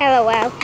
LOL.